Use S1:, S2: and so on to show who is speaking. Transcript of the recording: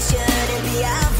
S1: shouldn't be out.